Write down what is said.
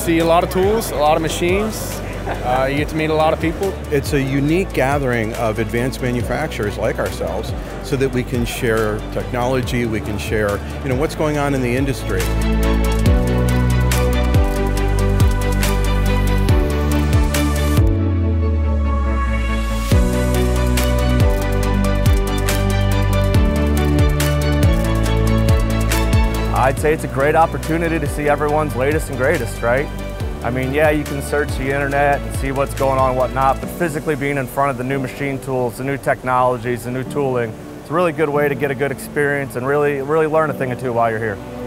see a lot of tools, a lot of machines. Uh, you get to meet a lot of people. It's a unique gathering of advanced manufacturers like ourselves so that we can share technology, we can share you know, what's going on in the industry. I'd say it's a great opportunity to see everyone's latest and greatest, right? I mean, yeah, you can search the internet and see what's going on and whatnot, but physically being in front of the new machine tools, the new technologies, the new tooling, it's a really good way to get a good experience and really, really learn a thing or two while you're here.